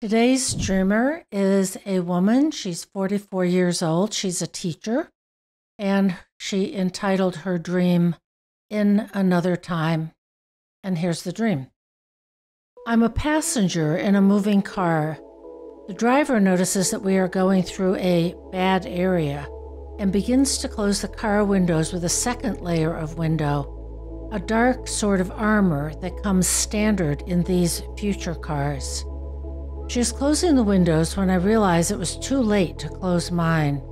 Today's dreamer is a woman. She's 44 years old. She's a teacher, and she entitled her dream In Another Time. And here's the dream I'm a passenger in a moving car. The driver notices that we are going through a bad area and begins to close the car windows with a second layer of window, a dark sort of armor that comes standard in these future cars. She is closing the windows when I realize it was too late to close mine.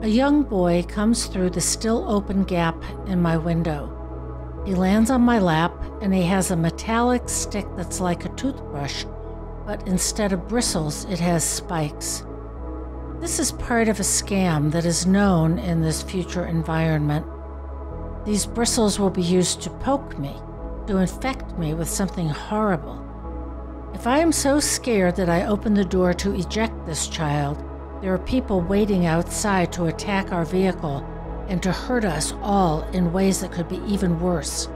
A young boy comes through the still open gap in my window. He lands on my lap and he has a metallic stick that's like a toothbrush, but instead of bristles, it has spikes. This is part of a scam that is known in this future environment. These bristles will be used to poke me, to infect me with something horrible. If I am so scared that I open the door to eject this child, there are people waiting outside to attack our vehicle and to hurt us all in ways that could be even worse.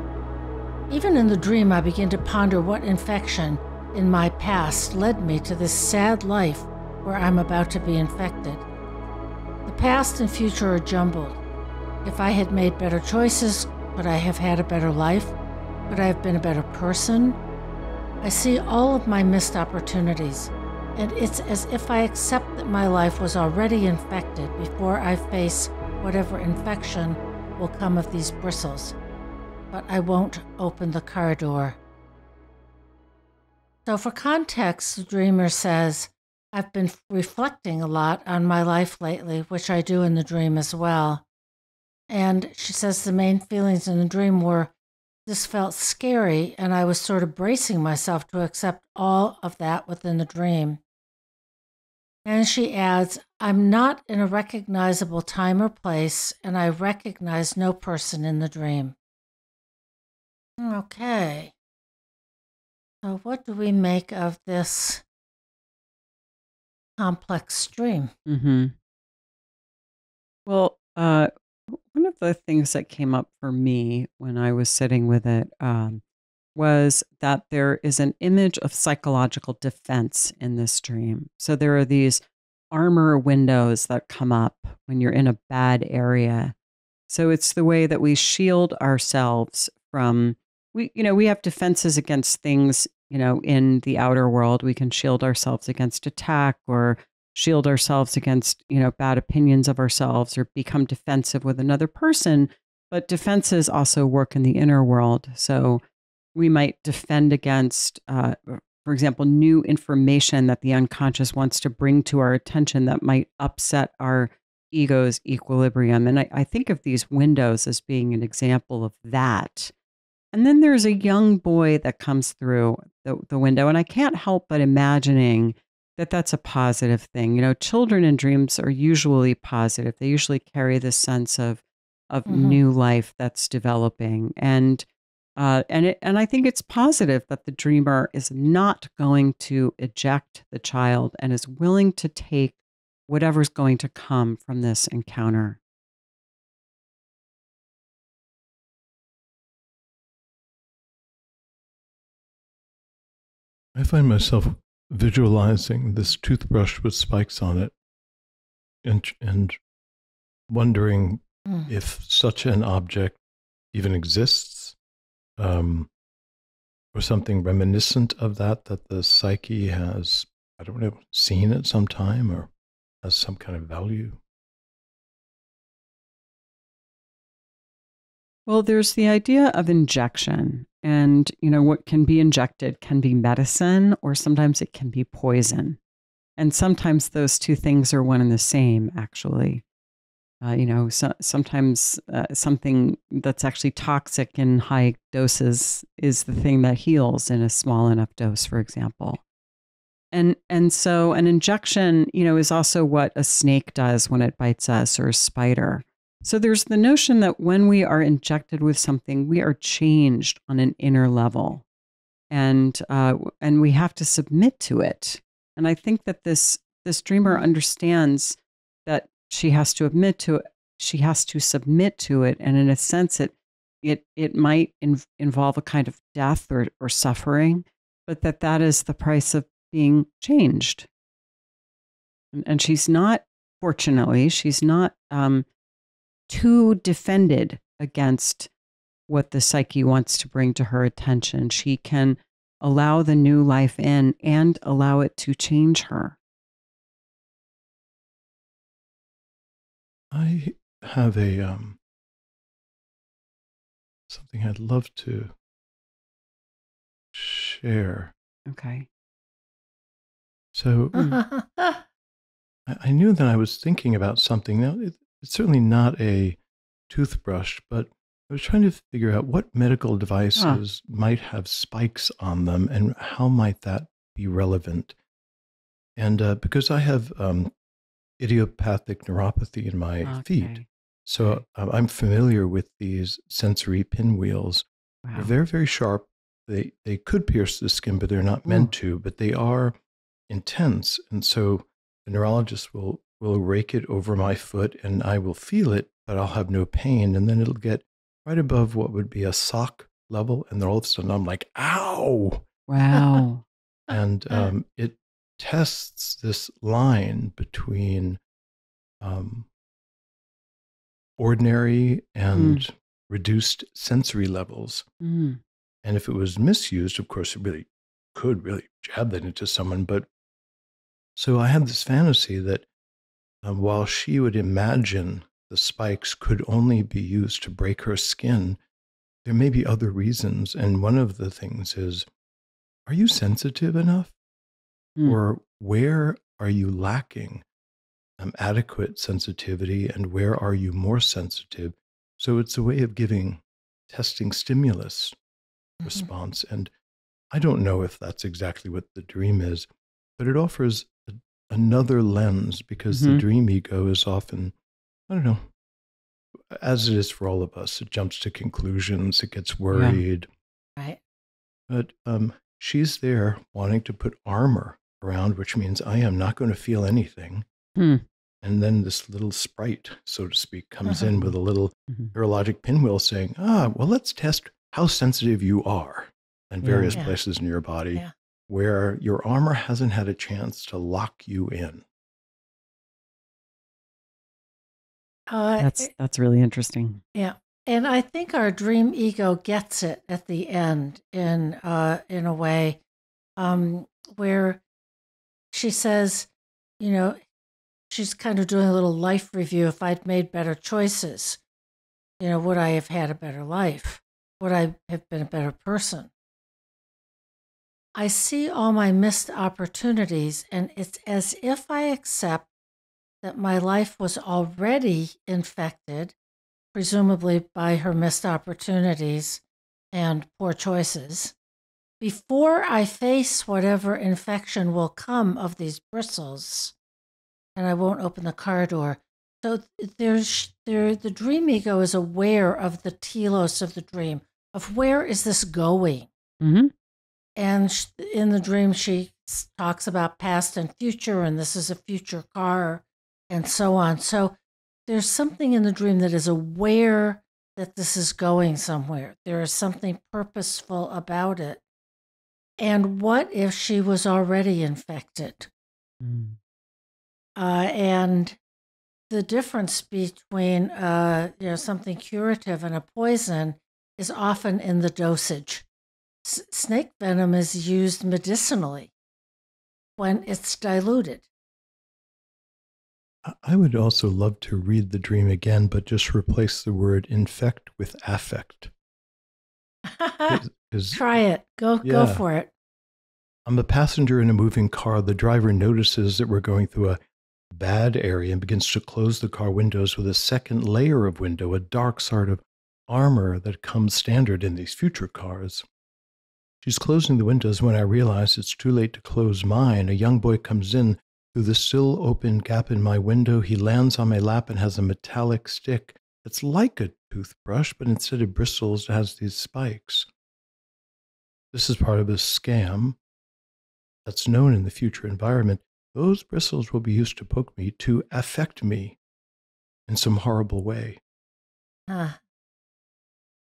Even in the dream, I begin to ponder what infection in my past led me to this sad life where I'm about to be infected. The past and future are jumbled. If I had made better choices, could I have had a better life? Could I have been a better person? I see all of my missed opportunities, and it's as if I accept that my life was already infected before I face whatever infection will come of these bristles. But I won't open the car door. So, for context, the dreamer says, I've been reflecting a lot on my life lately, which I do in the dream as well. And she says the main feelings in the dream were this felt scary, and I was sort of bracing myself to accept all of that within the dream. And she adds, I'm not in a recognizable time or place, and I recognize no person in the dream. Okay. So, what do we make of this complex dream? Mm-hmm. Well, uh, one of the things that came up for me when I was sitting with it um, was that there is an image of psychological defense in this dream. So there are these armor windows that come up when you're in a bad area. So it's the way that we shield ourselves from we you know we have defenses against things you know in the outer world we can shield ourselves against attack or shield ourselves against you know bad opinions of ourselves or become defensive with another person but defenses also work in the inner world. So we might defend against uh, for example new information that the unconscious wants to bring to our attention that might upset our ego's equilibrium. And I, I think of these windows as being an example of that. And then there's a young boy that comes through the, the window and i can't help but imagining that that's a positive thing. You know, children in dreams are usually positive. They usually carry the sense of of mm-hmm. new life that's developing, and uh, and it, and I think it's positive that the dreamer is not going to eject the child and is willing to take whatever's going to come from this encounter. I find myself visualizing this toothbrush with spikes on it and, and wondering mm. if such an object even exists um, or something reminiscent of that, that the psyche has, I don't know, seen at some time or has some kind of value. Well, there's the idea of injection. And, you know, what can be injected can be medicine or sometimes it can be poison. And sometimes those two things are one and the same, actually. Uh, you know, so, sometimes uh, something that's actually toxic in high doses is the thing that heals in a small enough dose, for example. And and so an injection, you know, is also what a snake does when it bites us or a spider. So there's the notion that when we are injected with something, we are changed on an inner level, and uh, and we have to submit to it. And I think that this this dreamer understands that she has to admit to it, she has to submit to it, and in a sense, it it it might in, involve a kind of death or or suffering, but that that is the price of being changed. And, and she's not, fortunately, she's not um, too defended against what the psyche wants to bring to her attention. She can allow the new life in and allow it to change her. I have a um, something I'd love to share. Okay. So. I, I knew that I was thinking about something. Now, it, it's certainly not a toothbrush, but I was trying to figure out what medical devices might have spikes on them and how might that be relevant. And uh, because I have um, idiopathic neuropathy in my feet, Okay. so uh, I'm familiar with these sensory pinwheels. Wow. They're very, very sharp. They they could pierce the skin, but they're not meant to. But they are intense, and so the neurologist will will rake it over my foot, and I will feel it, but I'll have no pain. And then it'll get right above what would be a sock level, and then all of a sudden I'm like, "Ow!" Wow. and um, it tests this line between um, ordinary and reduced sensory levels. Mm. And if it was misused, of course, it really could really jab that into someone. But so I had this fantasy that um, while she would imagine the spikes could only be used to break her skin, there may be other reasons. And one of the things is are you sensitive enough? Mm. Or where are you lacking um, adequate sensitivity and where are you more sensitive? So it's a way of giving testing stimulus Mhm. response. And I don't know if that's exactly what the dream is, but it offers another lens because the Mhm. dream ego is often, I don't know, as it is for all of us, it jumps to conclusions, it gets worried. Right. But um, she's there wanting to put armor around, which means I am not going to feel anything. Hmm. And then this little sprite, so to speak, comes Uh-huh. in with a little Mhm. neurologic pinwheel saying, ah, well, let's test how sensitive you are in Yeah. various Yeah. places in your body Yeah. Where your armor hasn't had a chance to lock you in. Uh, That's that's really interesting. Yeah. And I think our dream ego gets it at the end in uh in a way um where she says, you know, she's kind of doing a little life review if I'd made better choices. You know, would I have had a better life? Would I have been a better person? I see all my missed opportunities and it's as if I accept that my life was already infected presumably by her missed opportunities and poor choices. Before I face whatever infection will come of these bristles, and I won't open the car door. So there's there the dream ego is aware of the telos of the dream, of where is this going? hmm And in the dream, she talks about past and future, and this is a future car, and so on. So there's something in the dream that is aware that this is going somewhere. There is something purposeful about it. And what if she was already infected? Mm. Uh, and the difference between uh, you know something curative and a poison is often in the dosage. S- snake venom is used medicinally when it's diluted. I- would also love to read the dream again, but just replace the word infect with affect. 'Cause Try it. Go go for it. I'm a passenger in a moving car. The driver notices that we're going through a bad area and begins to close the car windows with a second layer of window, a dark sort of armor that comes standard in these future cars. She's closing the windows when I realize it's too late to close mine. A young boy comes in through the still open gap in my window. He lands on my lap and has a metallic stick It's like a toothbrush, but instead of bristles, it has these spikes. This is part of a scam that's known in the future environment, those bristles will be used to poke me to affect me in some horrible way. Huh.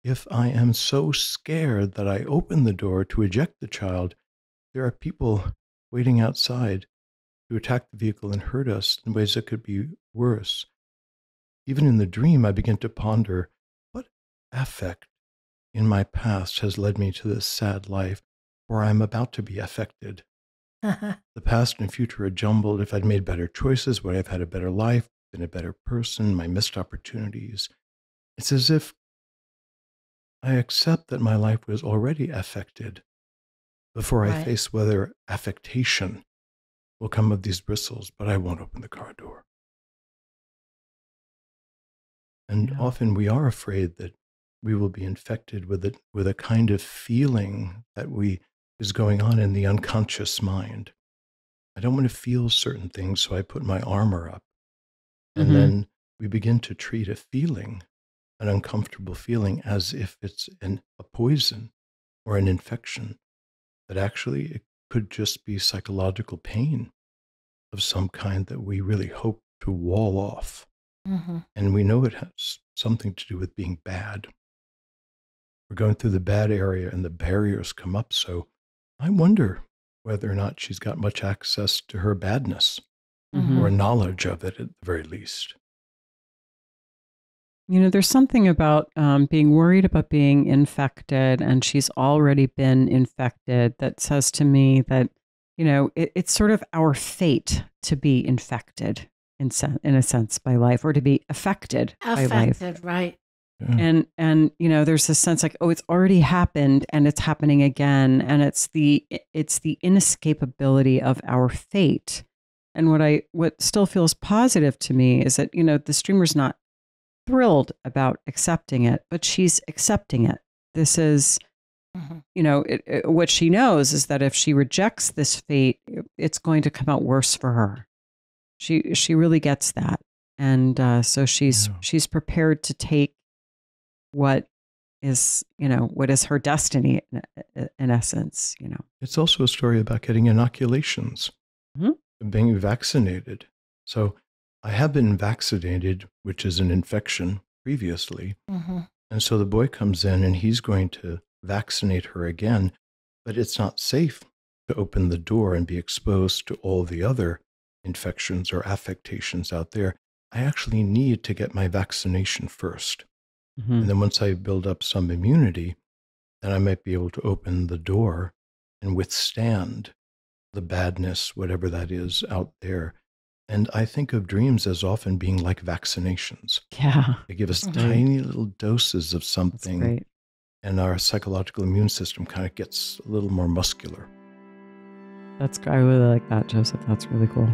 If I am so scared that I open the door to eject the child, there are people waiting outside to attack the vehicle and hurt us in ways that could be worse. Even in the dream, I begin to ponder what affect in my past has led me to this sad life where I'm about to be affected. the past and future are jumbled. If I'd made better choices, would I have had a better life, been a better person, my missed opportunities? It's as if I accept that my life was already affected before I face whether affectation will come of these bristles, but I won't open the car door. And Yeah. often we are afraid that we will be infected with it with a kind of feeling that we is going on in the unconscious mind. I don't want to feel certain things, so I put my armor up. And Mhm. then we begin to treat a feeling, an uncomfortable feeling, as if it's an, a poison or an infection. But actually, it could just be psychological pain of some kind that we really hope to wall off. hmm And we know it has something to do with being bad. We're going through the bad area and the barriers come up. So I wonder whether or not she's got much access to her badness Mhm. or knowledge of it at the very least. You know, there's something about um, being worried about being infected, and she's already been infected that says to me that, you know, it, it's sort of our fate to be infected in, sen- in a sense by life or to be affected, by life. Affected, right? Yeah. And, and, you know, there's this sense like, oh, it's already happened and it's happening again. And it's the, it's the inescapability of our fate. And what I, what still feels positive to me is that, you know, the streamer's not thrilled about accepting it, but she's accepting it. This is, Mhm. you know, it, it- what she knows is that if she rejects this fate, it's going to come out worse for her. She she really gets that, and uh, so she's Yeah. she's prepared to take what is you know what is her destiny in, in essence. You know, It's also a story about getting inoculations, Mhm. being vaccinated. So I have been vaccinated, which is an infection previously. hmm And so the boy comes in and he's going to vaccinate her again, but it's not safe to open the door and be exposed to all the other infections or affectations out there. I actually need to get my vaccination first. Mhm. And then once I build up some immunity, then I might be able to open the door and withstand the badness, whatever that is out there. And I think of dreams as often being like vaccinations. yeah, They give us Mhm. tiny little doses of that's something, and our psychological immune system kind of gets a little more muscular. That's I really like that, Joseph. That's really cool.